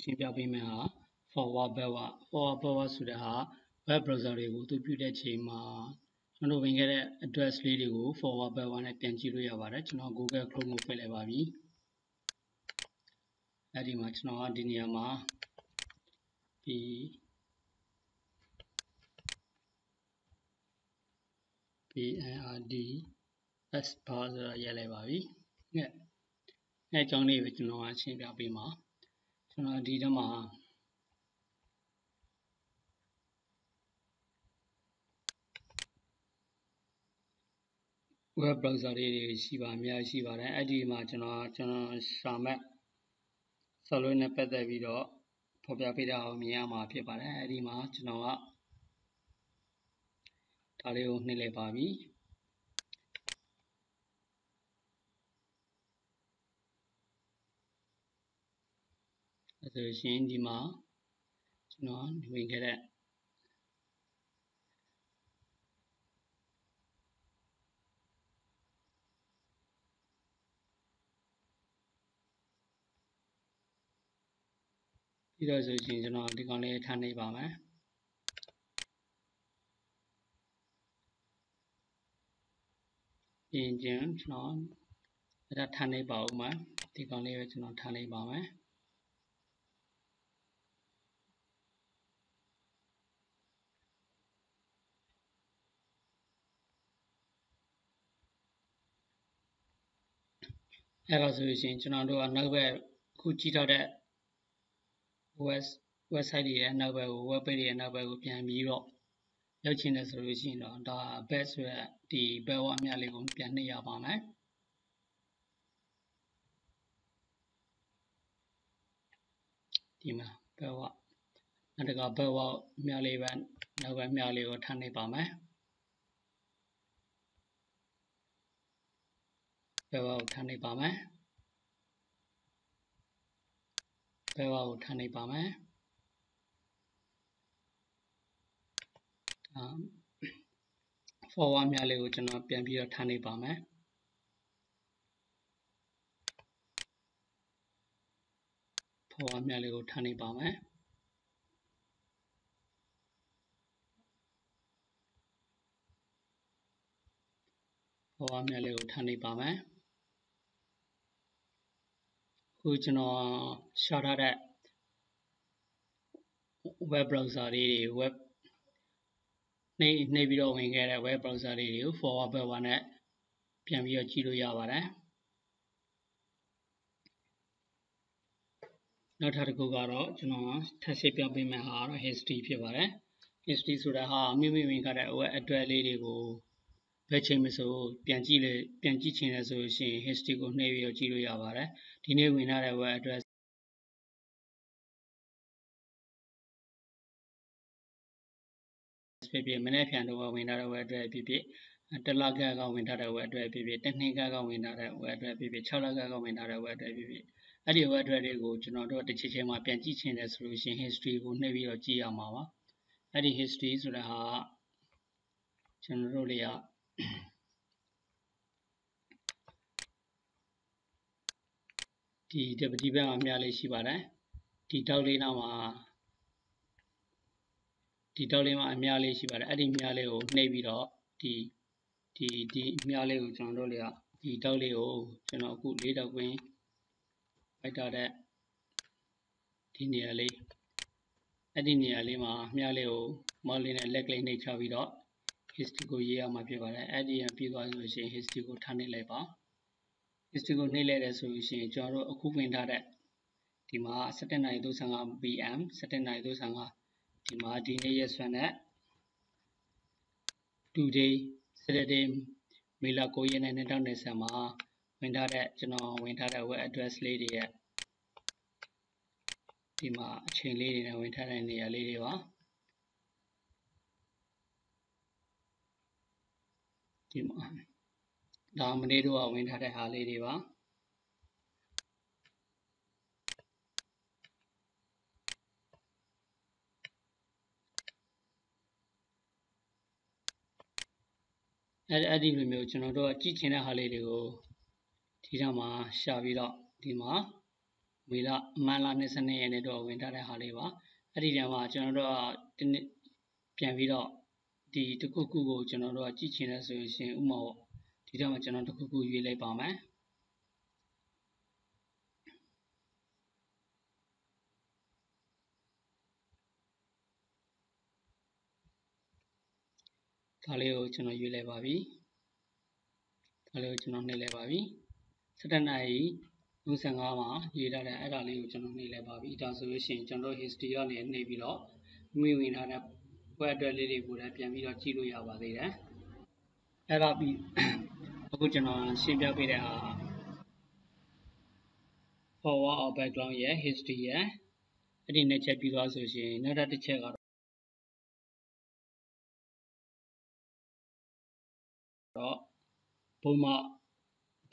ကျွန်တော်ရှင်းပြပေးမယ်ဟာ forward backward forward backward ဆိုတဲ့ဟာ web browser တွေကိုအသုံးပြုတဲ့ချိန်မှာကျွန်တော်ဝင်ခဲ့တဲ့ address လေးတွေကို forward backward နဲ့ပြန်ကြည့်လို့ရပါတယ်ကျွန်တော် Google Chrome ကိုဖွင့်လိုက်ပါပြီအဲ့ဒီမှာကျွန်တော်ကဒီနေရာမှာဒီ BNRD S bar ဆိုတာရေးလိုက်ပါပြီ။နဲ့အဲအကြောင်းလေးပဲကျွန်တော်ကရှင်းပြပေးမှာ ကျွန်တော်ဒီထဲမှာ web browser တွေရှိပါအများကြီးရှိပါတယ်အဲ့ဒီမှာကျွန်တော်ကျွန်တော်ရှာမဲ့ software နဲ့ပတ်သက်ပြီးတော့ဖော်ပြပေးတာကိုမြင်ရမှာဖြစ်ပါတယ်အဲ့ဒီမှာကျွန်တော်ကဒါလေးကိုနှိပ်လိုက်ပါပြီ အဲဆိုရှင်ဒီမှာကျွန်တော်ဝင်ခဲ့တဲ့ပြီးတော့ဆိုရှင်ကျွန်တော်ဒီကောင်လေးထားနေပါမယ်ပြင်ချင်းကျွန်တော်အဲ့ဒါထားနေပါဦးမှာဒီကောင်လေးပဲကျွန်တော်ထားနေပါမယ် အဲ့ဒါဆိုရင်ကျွန်တော်တို့ကနောက်ဘက်ခုကြည့်ထားတဲ့ web website တွေရဲ့နောက်ဘက်ကို web page တွေရဲ့နောက်ဘက်ကိုပြန်ပြီးတော့ရောက်ချင်တယ်ဆိုလို့ရှိရင်တော့ဒါ back ဆိုတဲ့ဒီ back ဝအမြလေးကိုပြန်နှိပ်ရပါမယ်ဒီမှာ back ဝနောက်တစ်ခါ back ဝအမြလေးပဲနောက်ဘက်အမြလေးကိုထပ်နှိပ်ပါမယ် back ဝကိုထပ်နှိပ်ပါမယ်ဘဲဝါကိုထားနေပါမယ်ဒါ forward များလေးကိုကျွန်တော်ပြန်ပြီးတော့ထားနေပါမယ် forward များလေးကိုထားနေပါမယ် forward များလေးကိုထားနေပါမယ် ခုကျွန်တော်ရှာထားတဲ့ web browser လေးတွေ web နှိပ်နှိပ်ပြီးတော့ဝင်ခဲ့တဲ့ web browser လေးတွေကို forward backward နဲ့ပြန်ပြီးတော့ကြည့်လို့ရပါတယ်နောက်ထပ်တစ်ခုကတော့ကျွန်တော်ထပ်ရှင်းပြပေးမယ့်ဟာကတော့ history ဖြစ်ပါတယ် history ဆိုတာဟာမိမိဝင်ခဲ့တဲ့ web address လေးတွေကို ဘယ်ချိန်မဆိုပြန်ကြည့်လေပြန်ကြည့်ချင်တယ်ဆိုလို့ရှိရင် history ကိုနှိပ်ပြီးတော့ကြည့်လို့ရပါတယ်ဒီနေ့ဝင်ထားတဲ့ web address ဖြစ်ဖြစ်မနေ့ဖြန်တော့ဝင်ထားတဲ့ web address ဖြစ်ဖြစ်တလကကဝင်ထားတဲ့ web address ဖြစ်ဖြစ်တနှစ်ကကဝင်ထားတဲ့ web address ဖြစ်ဖြစ်6လကကဝင်ထားတဲ့ web address ဖြစ်ဖြစ်အဲ့ဒီ web address တွေကိုကျွန်တော်တို့တစ်ချက်ချင်းမှာပြန်ကြည့်ချင်တယ်ဆိုလို့ရှိရင် history ကိုနှိပ်ပြီးတော့ကြည့်ရမှာပါအဲ့ဒီ history ဆိုတာဟာကျွန်တော်တို့တွေက ဒီဒီဘက်မှာမြလေးရှိပါတယ်ဒီတောက်လေးနောက်မှာဒီတောက်လေးမှာအများလေးရှိပါတယ်အဲ့ဒီမြလေးကိုနှိပ်ပြီးတော့ဒီဒီဒီမြလေးကိုကျွန်တော်တို့တွေကဒီတောက်လေးကိုကျွန်တော်အခုလေးတောက်ကွင်းပိုက်တာတဲ့ဒီနေရာလေးအဲ့ဒီနေရာလေးမှာမြလေးကိုမော်လေးနဲ့လက်ကလေးနှိပ်ချပြီးတော့ history ကိုရေးရမှာဖြစ်ပါတယ်အဲ့ဒီရပြီးသွားလို့ရှိရင် history ကိုထားနှိပ်လိုက်ပါ history ကိုနှိပ်လိုက်တယ်ဆိုလို့ရှိရင်ကျွန်တော်တို့အခုဝင်ထားတဲ့ဒီမှာ17:35 pm 17:35ဒီမှာဒီနေ့ရက်စွဲနဲ့ today Saturday မေလ9ရက်နေ့2020မှာဝင်ထားတဲ့ကျွန်တော်ဝင်ထားတဲ့ web address လေးတွေရဲ့ဒီမှာအချိန်လေးတွေနဲ့ဝင်ထားတဲ့နေရာလေးတွေပါ ဒီမှာဒါမနေ့တော့ဝင်ထားတဲ့ဟာလေးတွေပါအဲ့အဲ့ဒီလိုမျိုးကျွန်တော်တို့ကကြည့်ချင်တဲ့ဟာလေးတွေကိုဒီတော့မှာရှာပြီးတော့ဒီမှာမေလမန်လာ22ရက်နေ့တော့ဝင်ထားတဲ့ဟာလေးပါအဲ့ဒီတည်းမှာကျွန်တော်တို့ကဒီနေ့ပြန်ပြီးတော့ ဒီတစ်ခုခုကိုကျွန်တော်တို့ကကြည့်ချင်တဲ့ဆိုရင်ဥမာဒီတော့မှကျွန်တော်တစ်ခုခုရွေးလိုက်ပါမယ်ဒါလေးကိုကျွန်တော်ရွေးလိုက်ပါပြီဒါလေးကိုကျွန်တော်နှိပ်လိုက်ပါပြီ7နာရီ55မှာရေးထားတဲ့အဲ့ဒါလေးကိုကျွန်တော်နှိပ်လိုက်ပါပြီဒါဆိုလို့ရှိရင်ကျွန်တော် history ကနေနှိပ်ပြီးတော့မိဝင်ထားတဲ့ ဘွဲအတွက်လေးတွေကိုလည်းပြန်ပြီးတော့ကြည့်လို့ရပါသေးတယ်အဲ့ဒါပြီးအခုကျွန်တော်ရှင်းပြပေးတဲ့ဟာ forward or background ရဲ့ history ရဲ့အဲ့ဒီနှစ်ချက်ပြီးသွားဆိုရှင်နောက်တစ်ချက်ကတော့တော့ဘုံမ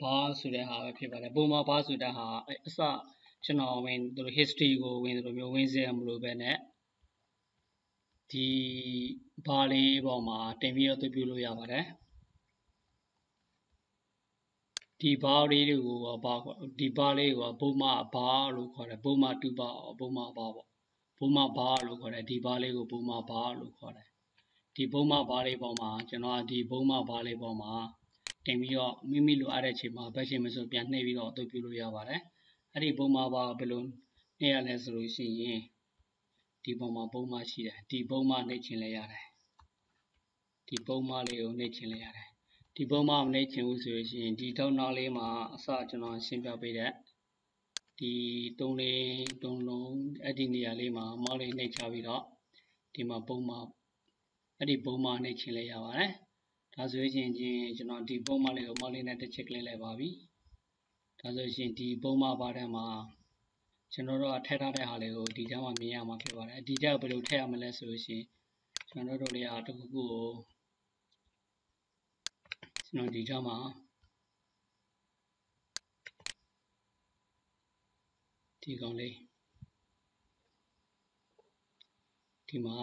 ဘာဆိုတဲ့ဟာပဲဖြစ်ပါတယ်ပုံမှန်ဘာဆိုတဲ့ဟာအစကျွန်တော်ဝင်သူတို့ history ကိုဝင်သူတို့မျိုးဝင်စေမလို့ပဲနဲ့ ဒီဘာလေးပေါ်မှာတင်ပြီးတော့သူပြုလို့ရပါတယ်ဒီဘာလေးတွေကိုဘာဒီဘာလေးကိုဘုံမဘာလို့ခေါ်တယ်ဘုံမတူပါဘုံမဘာပေါ့ဘုံမဘာလို့ခေါ်တယ်ဒီဘာလေးကိုဘုံမဘာလို့ခေါ်တယ်ဒီဘုံမဘာလေးပေါ်မှာကျွန်တော်ဒီဘုံမဘာလေးပေါ်မှာတင်ပြီးတော့မိမိလိုအပ်တဲ့အချိန်မှာဘက်ရှင်မဆိုပြန်နှိပ်ပြီးတော့အသုံးပြုလို့ရပါတယ်အဲ့ဒီပုံမှာပါဘယ်လိုနှိပ်ရလဲဆိုလို့ရှိရင် ဒီပုံမှာပုံမှရှိတယ်ဒီပုံမှနှိပ်ချင်လဲရတယ်ဒီပုံမှလေးကိုနှိပ်ချင်လဲရတယ်ဒီပုံမှမနှိပ်ချင်ဘူးဆိုလို့ရှိရင်ဒီထောက်နာလေးမှာအစကျွန်တော်ရှင်းပြပေးတဲ့ဒီသုံးလေးသုံးလုံးအဲ့ဒီနေရာလေးမှာမောက်လေးနှိပ်ချပြီးတော့ဒီမှာပုံမှအဲ့ဒီပုံမှနှိပ်ချင်လဲရပါတယ်ဒါဆိုရင်ချင်းကျွန်တော်ဒီပုံမှန်လေးကိုမော်လေးနဲ့တစ်ချက်ကလေးလိုက်ပါပြီဒါဆိုရင်ဒီပုံမှန်ပါတဲ့မှာ ကျွန်တော်တို့ကထည့်ထားတဲ့ဟာလေးကိုဒီကြားမှာမြင်ရမှာဖြစ်ပါတယ်ဒီကြားဘယ်လိုထည့်ရမလဲဆိုလို့ရှိရင်ကျွန်တော်တို့လေးအားတစ်ခုခုကိုကျွန်တော်ဒီကြားမှာဒီကောင်လေးဒီမှာ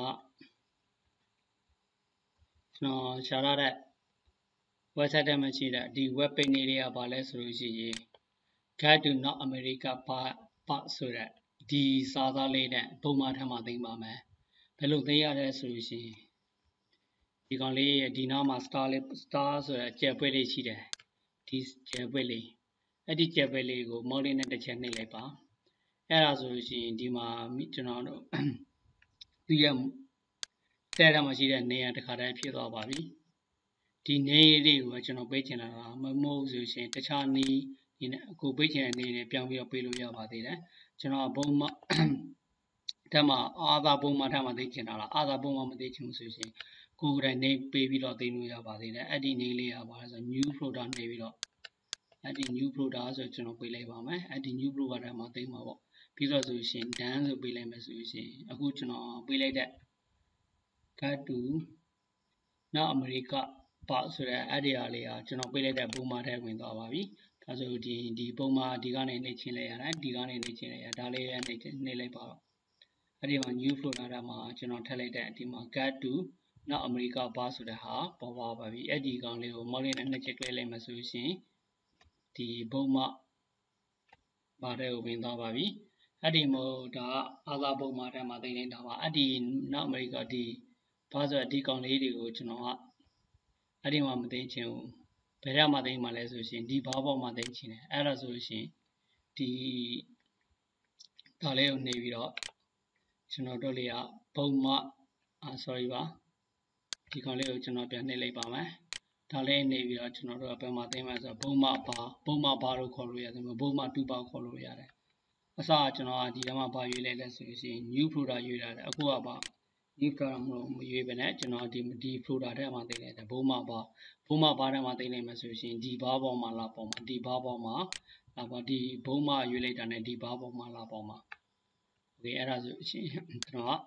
ကျွန်တော်ရှာရတဲ့ website ထဲမှာရှိတဲ့ဒီ web page တွေကဘာလဲဆိုလို့ရှိရင် Guide to North America part part ဆိုတဲ့ဒီစာသားလေးနဲ့ပုံမှန်ထမှာသိမ်းပါမယ်ဘယ်လိုသိရလဲဆိုလို့ရှိရင်ဒီကောင်လေးရဲ့ဒီနားမှာ star လေး star ဆိုတဲ့ကြက်ပွဲလေးရှိတယ်ဒီကြက်ပွဲလေးအဲ့ဒီကြက်ပွဲလေးကိုမော်လေးနဲ့တစ်ချက်နှိပ်လိုက်ပါအဲ့ဒါဆိုလို့ရှိရင်ဒီမှာကျွန်တော်တို့ဒီရတဲ့ထဲမှာရှိတဲ့နေရာတစ်ခါတည်းဖြစ်သွားပါပြီဒီနေလေးကိုကျွန်တော်ပေးချင်တာမမဟုတ်ဆိုရှင်တခြားနေ ဒီနဲ့အခုပေးချင်တဲ့နေနဲ့ပြောင်းပြီးတော့ပေးလို့ရပါသေးတယ်ကျွန်တော်ဘုံမဓမ္မအာသာဘုံမဓမ္မသိချင်တာလားအာသာဘုံမမသိချင်ဘူးဆိုရှင်ကိုယ်တိုင်နေပေးပြီးတော့သိလို့ရပါသေးတယ်အဲ့ဒီနေလေးရပါလဲဆို new folder နေပြီးတော့အဲ့ဒီ new folder ဆိုကျွန်တော်ပေးလိုက်ပါမယ်အဲ့ဒီ new folder ထဲမှာသိမှာပေါ့ပြီးတော့ဆိုရှင် done ဆိုပေးလိုက်မယ်ဆိုရှင်အခုကျွန်တော်ပေးလိုက်တဲ့ cut to နောက်အမေရိကပါဆိုတဲ့အဲ့ဒီဟာလေးကကျွန်တော်ပေးလိုက်တဲ့ပုံမှန်ထဲဝင်သွားပါပြီ ဒါဆိုဒီဒီပုံမှန်ဒီကနေနှိပ်ချင်းလိုက်ရတယ်ဒီကနေနှိပ်ချင်းလိုက်ရဒါလေးရနှိပ်နှိပ်လိုက်ပါတော့အဲ့ဒီမှာ new folder ထဲမှာကျွန်တော်ထည့်လိုက်တဲ့ဒီမှာ get to နောက်အမေရိကဘာဆိုတဲ့ဟာပေါ်ပါပါပြီအဲ့ဒီကောင်လေးကိုမော်လင်းနဲ့နှစ်ချက်ကလေးလိုက်မှဆိုရှင်ဒီပုံမှန်ဘာတဲ့ကိုဝင်သွားပါပြီအဲ့ဒီမို့ဒါအာသာပုံမှန်ထဲမှာတင်နေတာပါအဲ့ဒီနောက်အမေရိကဒီဘာဆိုဒီကောင်လေးတွေကိုကျွန်တော်ကအဲ့ဒီမှာမသိချင်ဘူး ဘယ်ရမှာသိမှာလဲဆိုရှင်ဒီဘာပေါ်မှာသိချင်တယ်အဲ့ဒါဆိုရှင်ဒီဒါလေးကိုနေပြီးတော့ကျွန်တော်တို့လေးကဘုံမအာ sorry ပါဒီကောင်လေးကိုကျွန်တော်ပြန်နှိပ်လိုက်ပါမယ်ဒါလေးနေပြီးတော့ကျွန်တော်တို့ကဘယ်မှာသိမှာဆိုဘုံမဘာဘုံမဘာလို့ခေါ်လို့ရတယ်ဘုံမတူပါခေါ်လို့ရတယ်အစကျွန်တော်ကဒီထဲမှာဘာရွေးလိုက်လဲဆိုရင် new folder ရွေးလာတယ်အခုကဘာ new column ကိုမရွေးပဲနဲ့ကျွန်တော်ဒီဒီ folder ထဲမှာသိနေတယ်ဘိုးမပါဘိုးမပါထဲမှာသိနေမှာဆိုရှင်ဒီဘားပေါ်မှာလာပေါ်မှာဒီဘားပေါ်မှာလာပေါ်ဒီဘိုးမရွေးလိုက်တာနဲ့ဒီဘားပေါ်မှာလာပေါ်မှာ okay အဲ့ဒါဆိုရှင်ကျွန်တော်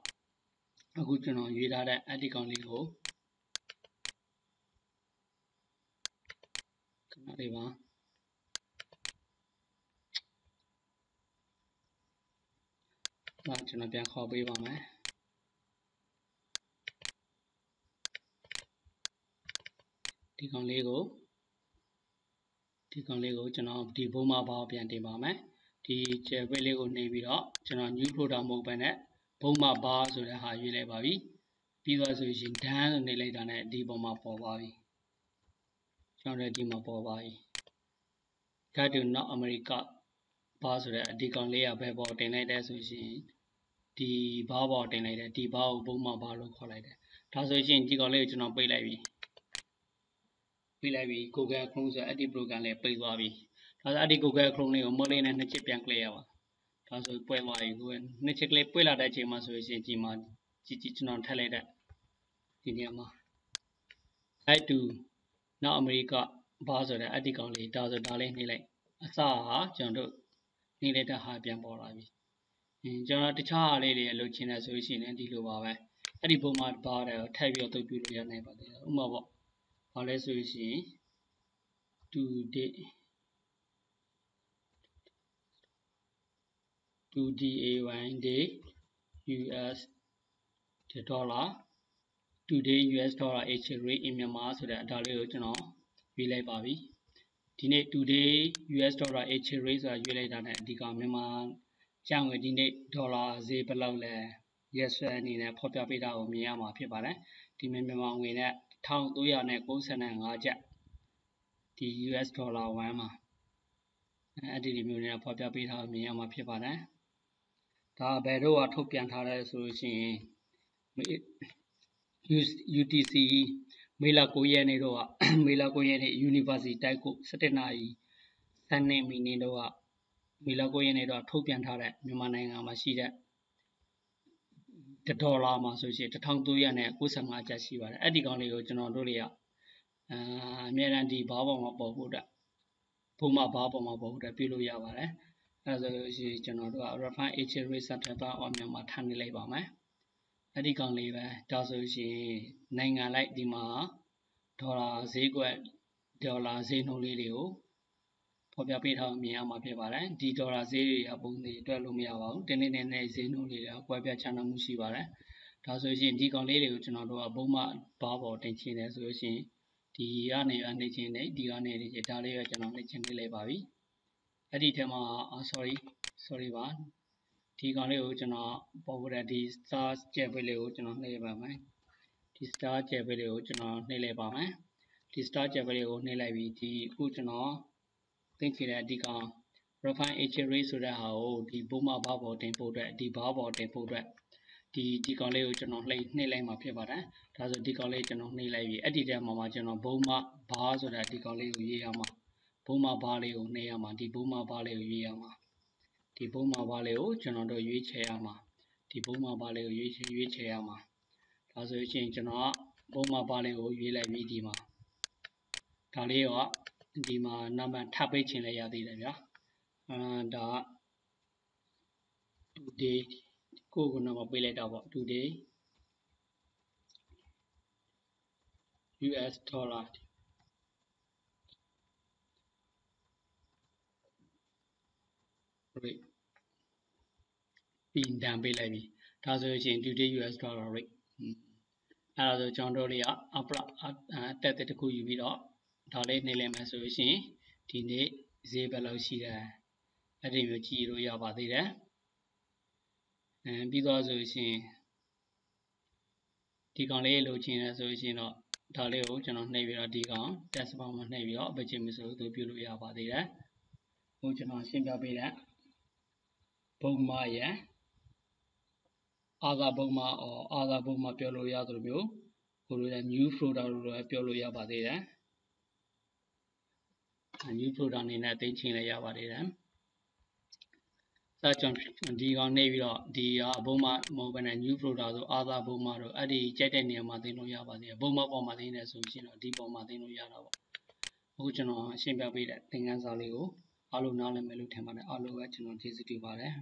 ကအခုကျွန်တော်ရွေးထားတဲ့ edit ကောင်လေးကိုခဏလေးပါဒါကျွန်တော်ပြန်ခေါ်ပေးပါမယ် ဒီကောင်လေးကိုဒီကောင်လေးကိုကျွန်တော်ဒီဘုံမှာဘာပြန်တင်ပါမယ်ဒီကျယ်ပိတ်လေးကိုနှိပ်ပြီးတော့ကျွန်တော် new product မဟုတ်ဘဲနဲ့ဘုံမဘာဆိုတဲ့ဟာရွေးလိုက်ပါပြီပြီးတော့ဆိုရင် done လို့နှိပ်လိုက်တာနဲ့ဒီပုံမှာပေါ်ပါပြီကျွန်တော်ဒီမှာပေါ်ပါပြီ Got to not America ဘာဆိုတဲ့အဒီကောင်လေးကဘယ်ပေါ်တင်လိုက်တဲ့ဆိုရှင်ဒီဘာပေါ်တင်လိုက်တယ်ဒီဘာကိုဘုံမဘာလို့ခေါ်လိုက်တယ်ဒါဆိုရင်ဒီကောင်လေးကိုကျွန်တော်ပိတ်လိုက်ပြီ ပိတ်လိုက်ပြီ Google Chrome ဆိုအဲ့ဒီ program လေးပိတ်သွားပြီဒါဆိုအဲ့ဒီ Google Chrome လေးကိုမို့လေးနဲ့နှစ်ချက်ပြန် click ရပါဒါဆိုပွဲသွားပြီကိုနှစ်ချက်ကလေးပွေလာတဲ့အချိန်မှာဆိုရင်ဒီမှာကြည့်ကြည့်ကျွန်တော်ထည့်လိုက်တဲ့ဒီနေရာမှာ I to နောက်အမေရိကဘာဆိုတဲ့အတ္တိကောင်လေးဒါဆိုဒါလေးနှိမ့်လိုက်အစဟာကျွန်တော်တို့နှိမ့်လိုက်တဲ့ဟာပြန်ပေါ်လာပြီအင်းကျွန်တော်တခြားဟာလေးတွေလုပ်ချင်တယ်ဆိုရှင်လည်းဒီလိုပါပဲအဲ့ဒီပုံမှာဘာတယ်ထည့်ပြီးတော့တုတ်ပြလို့ရနိုင်ပါတယ်ဥပမာပေါ့ ဘာလဲဆိုရှင် today 2DA1 day US dollar today US dollar exchange rate in Myanmar ဆိုတဲ့အဒါလေးကိုကျွန်တော်ရွေးလိုက်ပါပြီဒီနေ့ today US dollar exchange rate ဆိုတာရွေးလိုက်တာနဲ့ဒီကောင်မြန်မာကျပ်ငွေဒီနေ့ဒေါ်လာဈေးဘယ်လောက်လဲ yes အနေနဲ့ဖော်ပြပေးတာကိုမြင်ရမှာဖြစ်ပါတယ်ဒီမြန်မာငွေနဲ့ 1395ကျပ်ဒီ US ဒေါ်လာ1မှာအဲ့ဒီလိုမျိုးနဲ့ဖော်ပြပေးထားမြင်ရမှာဖြစ်ပါတယ်ဒါဘယ်တော့ထုတ်ပြန်ထားလဲဆိုလို့ရှိရင် UTC မေလ9ရက်နေ့တော့မေလ9ရက်နေ့ University တိုက်ကို17နာရီ7မိနစ်တော့မေလ9ရက်နေ့တော့ထုတ်ပြန်ထားတဲ့မြန်မာနိုင်ငံမှာရှိတဲ့ ဒေါ်လာမှာဆိုရှင်1395ကျပ်ရှိပါတယ်အဲ့ဒီကောင်လေးကိုကျွန်တော်တို့တွေကအာအများရန်ဒီဘားပေါ်မှာပေါ်ဖို့အတွက်ဘုံမှာဘားပေါ်မှာပေါ်ဖို့အတွက်ပြုလို့ရပါတယ်အဲဆိုရင်ကျွန်တော်တို့က refine agent research data on မြန်မာထားနေလိုက်ပါမယ်အဲ့ဒီကောင်လေးပဲဒါဆိုရင်နိုင်ငံလိုက်ဒီမှာဒေါ်လာဈေးကွက်ဒေါ်လာဈေးနှုန်းလေးတွေကို ဖော်ပြပေးထားမြင်ရမှာဖြစ်ပါတယ်ဒီဒေါ်လာဈေးတွေအပုံတွေတွက်လို့မရပါဘူးတင်းတင်းနဲ့နဲ့ဈေးနှုန်းတွေလည်းကွဲပြားခြားနားမှုရှိပါတယ်ဒါဆိုရင်ဒီကောင်လေးတွေကိုကျွန်တော်တို့ကဘုံမဘာပေါ်တင်ချင်တယ်ဆိုလို့ရှိရင်ဒီကနေအနေချင်းနဲ့ဒီကနေနေဒါလေးကကျွန်တော်နေချင်းလေးလိုက်ပါပြီအဲ့ဒီထဲမှာ sorry sorry ပါဒီကောင်လေးကိုကျွန်တော်ပေါ်ဖို့တဲ့ဒီ star ကျယ်ပိတ်လေးကိုကျွန်တော်နှိပ်ပါမယ်ဒီ star ကျယ်ပိတ်လေးကိုကျွန်တော်နှိပ်လိုက်ပါမယ်ဒီ star ကျယ်ပိတ်လေးကိုနှိပ်လိုက်ပြီးဒီအခုကျွန်တော် သိချင်တဲ့ဒီကောင် refine h rate ဆိုတဲ့ဟာကိုဒီဘုံမဘာပေါ်တင်ဖို့အတွက်ဒီဘာပေါ်တင်ဖို့အတွက်ဒီဒီကောင်လေးကိုကျွန်တော်နှိပ်နှိပ်လိုက်မှာဖြစ်ပါတယ်ဒါဆိုဒီကောင်လေးကျွန်တော်နှိပ်လိုက်ပြီးအဲ့ဒီတဲမှာမှာကျွန်တော်ဘုံမဘာဆိုတဲ့ဒီကောင်လေးကိုရေးရမှာဘုံမဘာလေးကိုနှိပ်ရမှာဒီဘုံမဘာလေးကိုရေးရမှာဒီဘုံမဘာလေးကိုကျွန်တော်တို့ရွေးချယ်ရမှာဒီဘုံမဘာလေးကိုရွေးချယ်ရွေးချယ်ရမှာဒါဆိုရင်ကျွန်တော်ကဘုံမဘာလေးကိုရွေးလိုက်ပြီးဒီမှာဒါလေးက ဒီမှာနံပါတ်ထပ်ပိတ်ချင်လည်းရသေးတယ်ဗျာအာဒါ today ကိုကိုနံပါတ်ပေးလိုက်တော့ပေါ့ today US dollar ရိတ်ပြီးတန်ပေးလိုက်ပြီဒါဆိုရင် today US dollar rate အဲ့ဒါဆိုကျွန်တော်တို့လေးကအပအတက်တက်တစ်ခုယူပြီးတော့ ဒါလေးနှိမ့်လိုက်မယ်ဆိုလို့ရှိရင်ဒီနေ့ဈေးဘယ်လောက်ရှိတယ်အဲ့ဒီမျိုးကြည့်လို့ရပါသေးတယ်အဲပြီးတော့ဆိုရှင်ဒီကောင်လေးလိုချင်တယ်ဆိုရှင်တော့ဒါလေးကိုကျွန်တော်နှိပ်ပြီးတော့ဒီကောင် test box မှာနှိပ်ပြီးတော့အပချင်းမဆိုသူပြုလို့ရပါသေးတယ်ဟိုကျွန်တော်ရှင်းပြပေးတဲ့ဘုံမရန်အာသာဘုံမအော်အာသာဘုံမပြောလို့ရသလိုမျိုးဟိုလိုလည်း new folder လို့လည်းပြောလို့ရပါသေးတယ် new folder အနေနဲ့သိချင်းလည်းရပါသေးတယ်စကြောင့်ဒီကောင်နေပြီးတော့ဒီအဘုံမမဟုတ်ဘဲနဲ့ new folder ဆိုအာသာဘုံမတို့အဲ့ဒီကြိုက်တဲ့နေရာမှာသိလို့ရပါသေးတယ်ဘုံမပေါ်မှာသိနေဆိုရင်တော့ဒီပေါ်မှာသိလို့ရတာပေါ့အခုကျွန်တော်ရှင်းပြပေးတဲ့သင်ခန်းစာလေးကိုအားလုံးနားလည်မယ်လို့ထင်ပါတယ်အားလုံးကကျွန်တော်ကျေးဇူးပြုပါတယ်